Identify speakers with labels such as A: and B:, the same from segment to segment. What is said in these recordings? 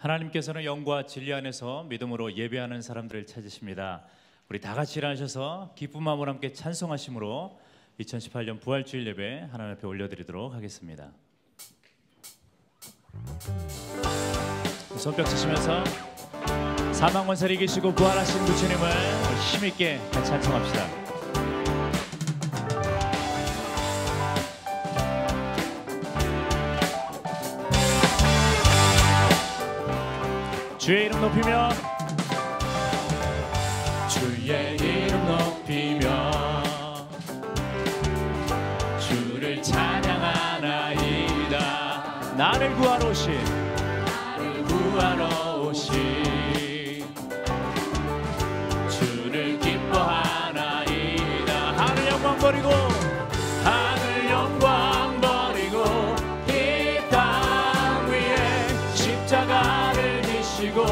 A: 하나님께서는 영과 진리 안에서 믿음으로 예배하는 사람들을 찾으십니다. 우리 다 같이 일어나셔서 기쁜 마음으로 함께 찬송하심으로 2018년 부활주일 예배 하나님 앞에 올려드리도록 하겠습니다. 손뼉 치시면서 사망 원살이 계시고 부활하신 그 주님을 힘있게 같이 찬송합시다. 주의 이름 높이며. 주의 이름 높이며. 주를 찬양하나이다. 나를 구하러 오신. 나를 구하러 오신. 주를 기뻐하나이다. 하늘 영광 버리고. 하늘 영광 버리고 이 땅 위에 십자가를 지시고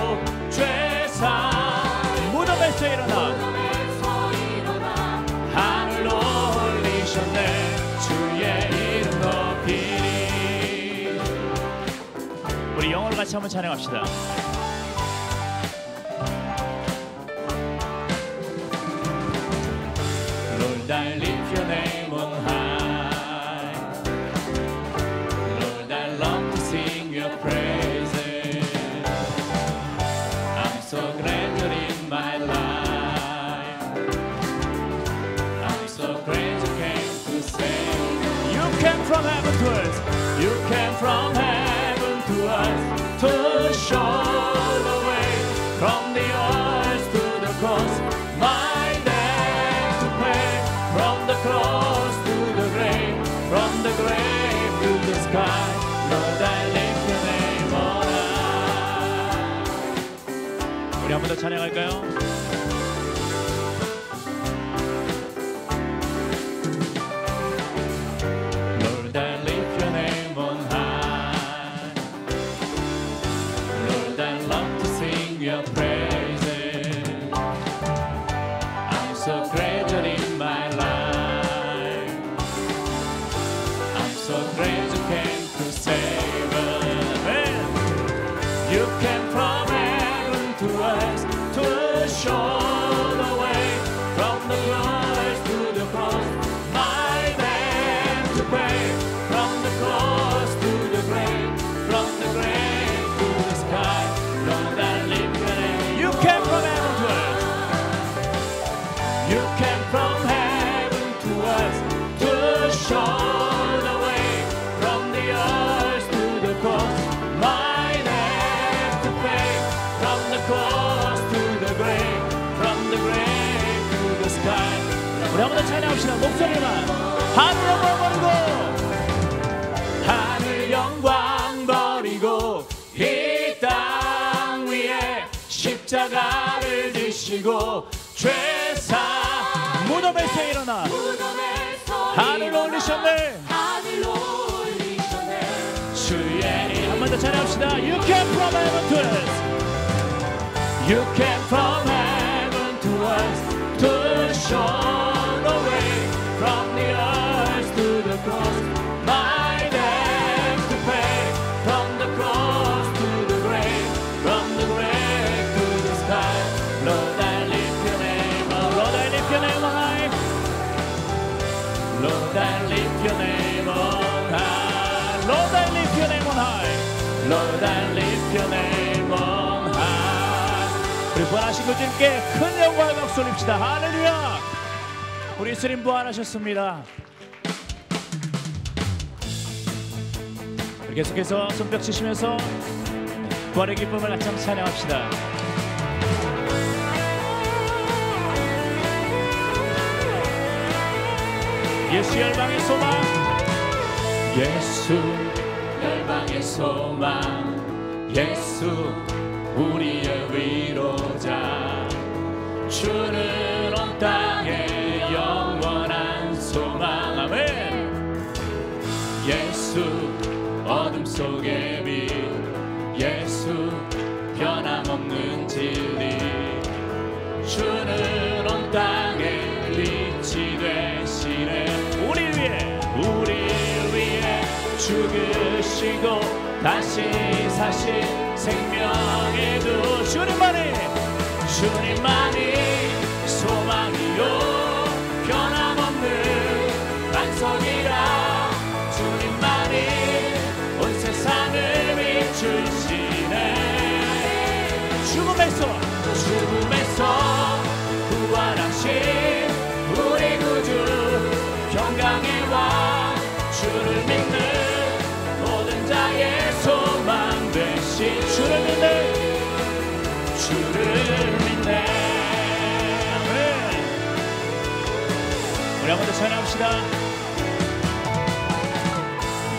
A: 죄사 무덤에서 일어나. 하늘로 올리셨네. 주의 이름 높이리. 우리 영어로 같이 한번 찬양합시다 우리 한 번 더 찬양할까요? Lord, I 하늘 영광 버리고 하늘 영광 버리고 이 땅 위에 십자가를 지시고 죄사 무덤에서 일어나 하늘 올리셨네. 주의 한번 더 찬양합시다. You came from heaven to us You came from heaven 우리 부활하신 그 주님께 큰 영광의 박수 올립시다. 할렐루야. 우리 예수님 부활하셨습니다. 우리 계속해서 손뼉 치시면서 부활의 기쁨을 같이 한번 찬양합시다. 예수 열방의 소망. 예수 열방의 소망 예수 우리의 위로자. 주는 온땅 다시 사실 생명의 두 주님만이 주님만이 소망이요. 변함없는 반석이라 주님만이 온 세상을 비추시네. 죽음에서 주를 믿는 주를 믿네. 우리 한번 더 찬양합시다.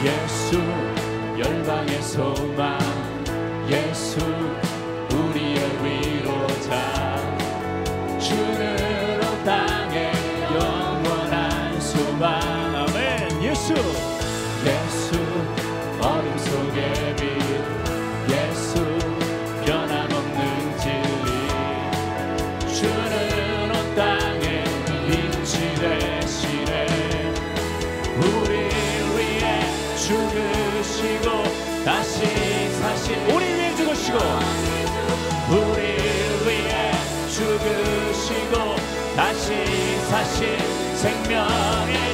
A: 예수 열방의 소망. 예수 다시 사실 우리 위해 죽으시고 우리 위해 죽으시고 다시 사실 생명의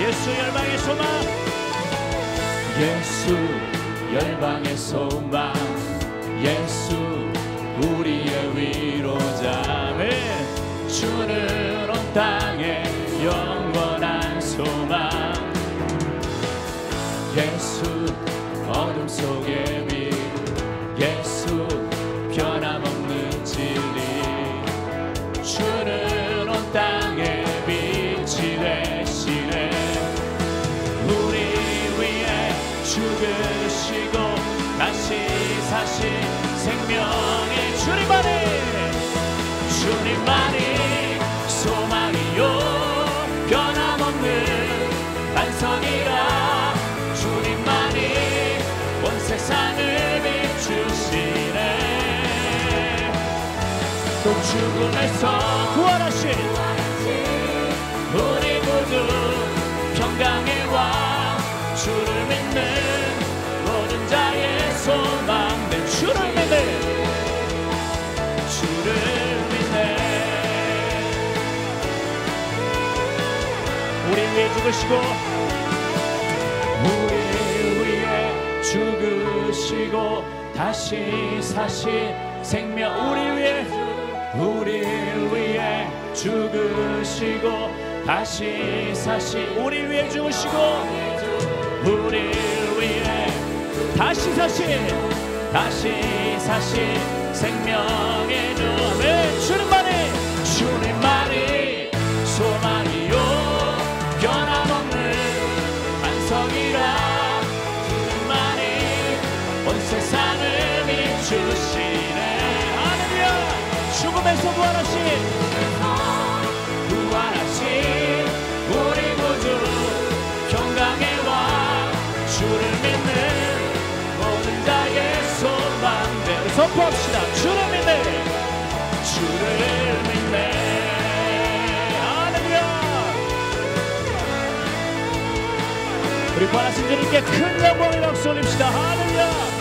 A: 예수 열방의 소망. 예수 열방의 소망. 예수 우리의 위로자. 네. 주는 온 땅에 영원한 소망. 예수 어둠 속의 빛 죽으시고 다시 사신 생명의 주님만이 주님만이 소망이요. 변함없는 반석이라 주님만이 온 세상을 비추시네. 또 죽음에서 부활하신 우리 구주 평강의 왕 주를 믿는 모든 자의 소망 내 주를 믿네. 주를 믿네. 우리 위해 죽으시고 우리 위해 죽으시고 다시 사신 생명 우리 위해 우리 위해 죽으시고 다시 사신 우리 위해 죽으시고 우리 위해 다시 사신 다시 사신 생명의 주 아멘 주님만이 주님만이 소망이요. 변함없는 반석이라 주님만이 온 세상을 비추시네. 할렐루야! 죽음에서 부활하신 주를 믿는 모든 자의 소망대 선포합시다. 주를 믿네. 주를 믿네. 할렐루야. 우리 부활하신 주님께 큰 영광의 박수 올립시다. 할렐루야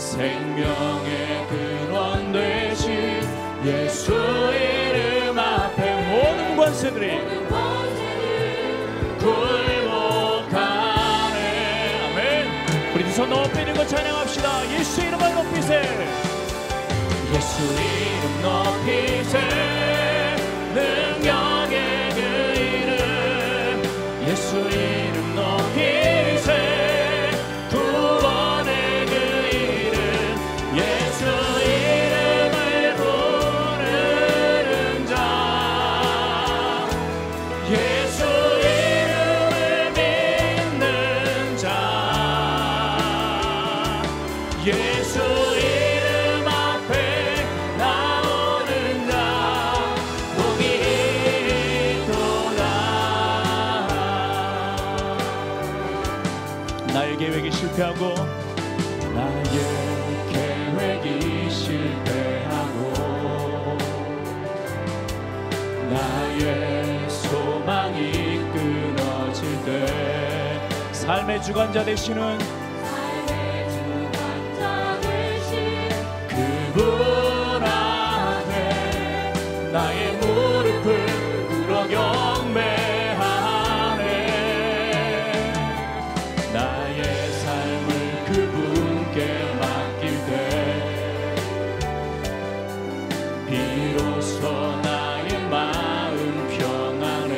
A: 생명의 근원 되신 예수 이름 앞에 모든 권세들이 굴복하네. 아멘. 우리 두손 높이 들고 찬양합시다. 예수 이름을 높이세. 예수 이름 높이세. 능 삶의 주관자 되시는 그분 앞에 나의 무릎을 꿇어 경배하네. 나의 삶을 그분께 맡길 때 비로소 나의 마음 평안해.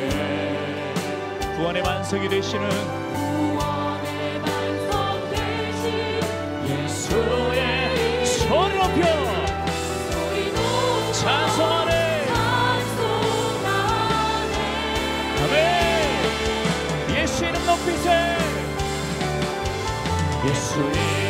A: 구원의 반석이 되시는 예수 이름 높이세 예수 이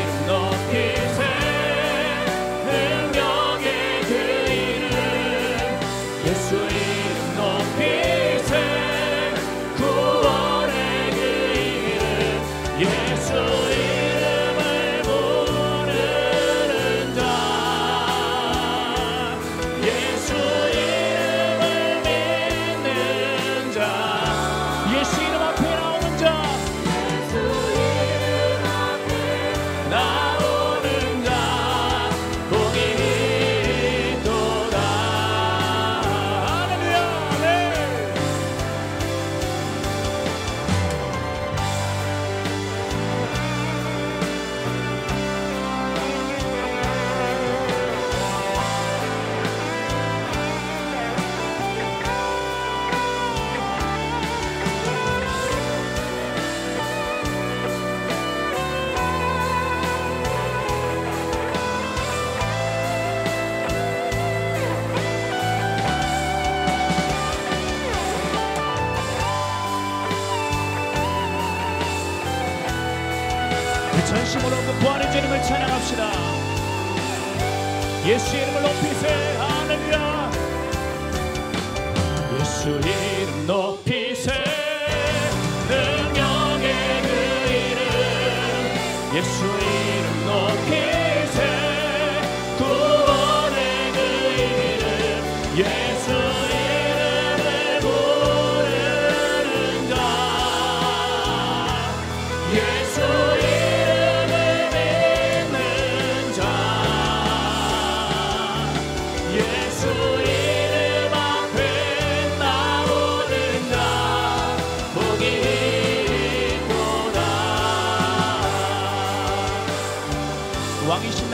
A: 그 부활의 주님을 찬양합시다. 예수 이름을 높이세. 할렐루야. 예수 이름 높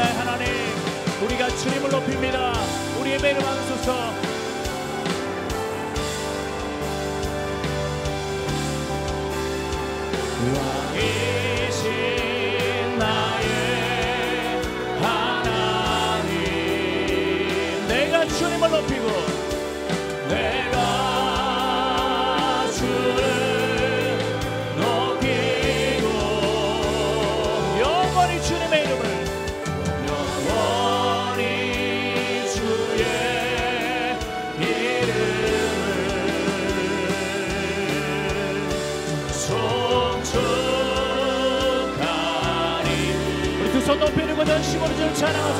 A: 나의 하나님 우리가 주님을 높입니다. 우리의 매를 주님을 높이고 내 Thanos.